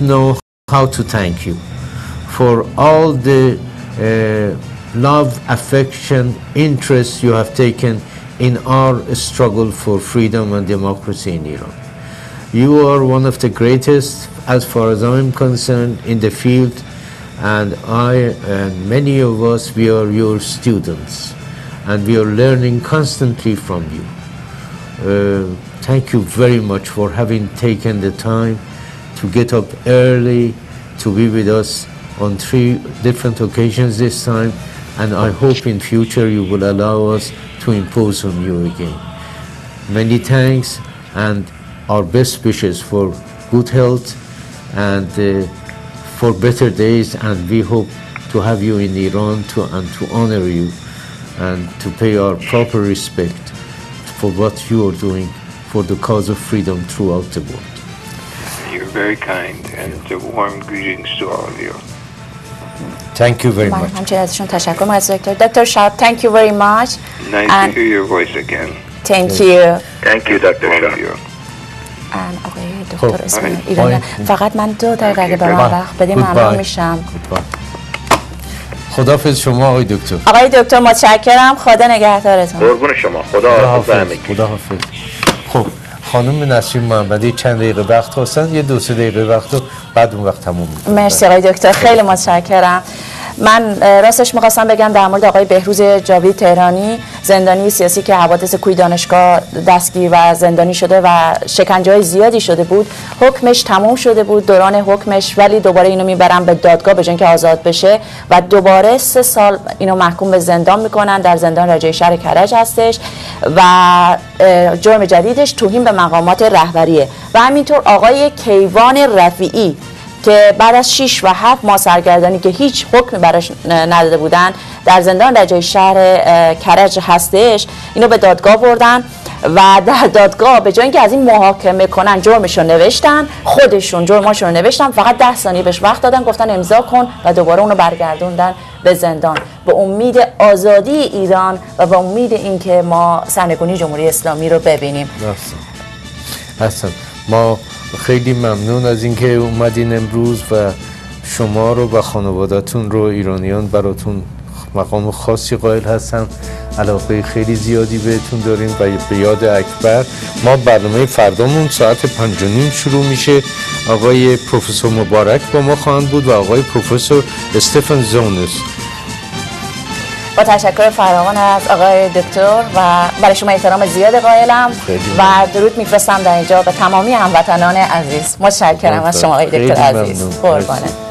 know how to thank you for all the uh, love, affection, interest you have taken in our struggle for freedom and democracy in Iran. You are one of the greatest, as far as I'm concerned, in the field, and I and many of us, we are your students, and we are learning constantly from you. Uh, thank you very much for having taken the time to get up early to be with us on three different occasions this time and I hope in future you will allow us to impose on you again. Many thanks and our best wishes for good health and uh, for better days and we hope to have you in Iran to, and to honor you and to pay our proper respect for what you are doing for the cause of freedom throughout the world. You're very kind and warm greetings to all of you. Thank you very much. همچنین ازشون تشکر از دکتر دکتر شاب thank you very much. Nice And- to hear your voice again. thank you. Thank you, Dr. Shah. آقای دکتر خب. اسم آقای- ایرانی آقای- فقط من دو دقیقه اگه به من Goodbye. وقت بدیم Goodbye. ممنون میشم Goodbye. خدافظ شما آقای دکتر آقای دکتر متشکرم. خدا نگهدارتون. قربون شما. خدا حافظ. همگی خداحافظ خب. خانم نسرین محمدی چند دقیقه وقت خواستن یه دو سه دقیقه وقت رو بعد اون وقت تموم می‌کنم. مرسی آقای دکتر خیلی متشکرم من راستش می‌خواستم بگم در مورد آقای بهروز جاوید تهرانی زندانی سیاسی که حوادث کوی دانشگاه دستگیر و زندانی شده و شکنجه های زیادی شده بود حکمش تموم شده بود دوران حکمش ولی دوباره اینو می‌برن به دادگاه به اینکه آزاد بشه و دوباره سه سال اینو محکوم به زندان می‌کنن در زندان رجای شهر کرج هستش و جرم جدیدش توهین به مقامات رهبریه. و همینطور آقای کیوان رفیعی که بعد از 6 و 7 ماه سرگردانی که هیچ حکمی براش نداده بودن در زندان رجای شهر کرج هستش اینو به دادگاه بردن و در دادگاه به جای اینکه از این محاکمه کنن جرمشون نوشتن خودشون جرماشون نوشتن فقط ده ثانیه بهش وقت دادن گفتن امضا کن و دوباره اونو برگردوندن به زندان. به امید آزادی ایران و به امید اینکه ما سرنگونی جمهوری اسلامی رو ببینیم. هستن هستن ما خیلی ممنون از اینکه اومدین امروز و شما رو و خانوادتون رو ایرانیان براتون مقام خاصی قائل هستن علاقه خیلی زیادی بهتون داریم و به یاد اکبر. ما برنامه فردامون ساعت پنج و نیم شروع میشه. آقای پروفسور مبارک با ما خواهند بود و آقای پروفسور استفن زونس. با تشکر فراوان از آقای دکتر و برای شما احترام زیاد قائلم و درود میفرستم در اینجا به تمامی هموطنان عزیز متشکرم از شما آقای دکتر عزیز. قربانه.